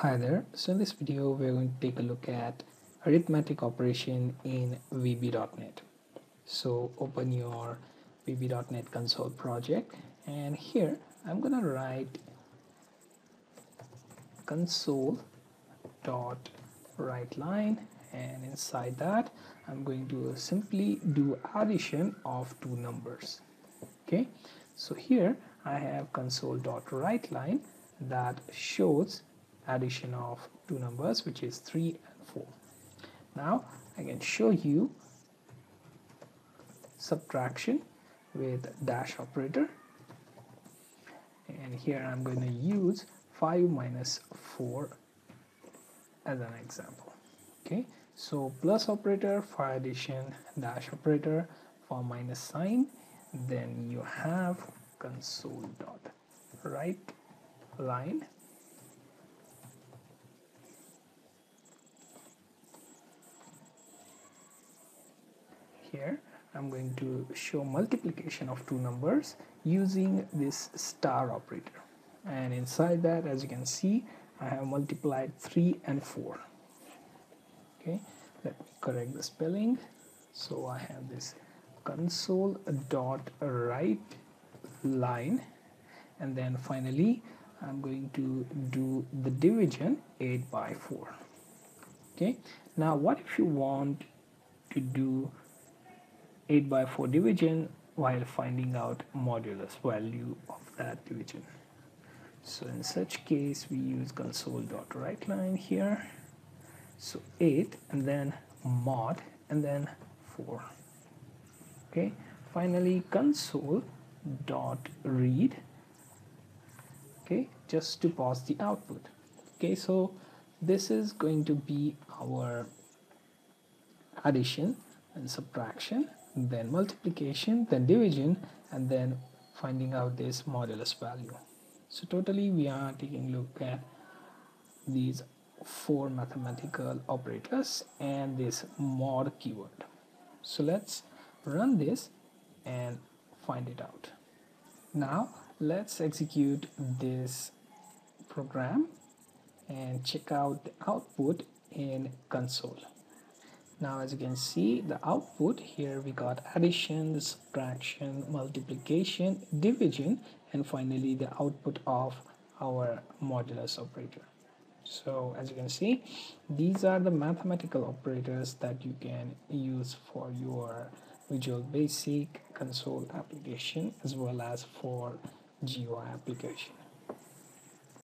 Hi there. So in this video, we're going to take a look at arithmetic operation in VB.NET. So open your VB.NET console project and here I'm going to write console dot write line and inside that I'm going to simply do addition of two numbers okay so here I have console dot write line that shows addition of two numbers which is 3 and 4 now I can show you subtraction with dash operator. And here I'm going to use 5 minus 4 as an example. Okay so plus operator for addition dash operator for minus sign. Then you have console dot write line here. I'm going to show multiplication of two numbers using this star operator. And inside that as you can see I have multiplied 3 and 4 okay let me correct the spelling. So I have this console dot write line. And then finally I'm going to do the division 8 by 4 okay now what if you want to do 8 by 4 division while finding out modulus value of that division. So in such case we use console dot write line here. So 8 and then mod and then 4 okay. Finally console dot read. Okay. Just to pass the output. Okay. So this is going to be our addition and subtraction then multiplication then division and then finding out this modulus value. So totally we are taking a look at these four mathematical operators and this mod keyword. So let's run this and find it out. Now let's execute this program and check out the output in console now as you can see the output here we got addition subtraction multiplication division and finally the output of our modulus operator. So as you can see these are the mathematical operators that you can use for your visual basic console application as well as for GUI application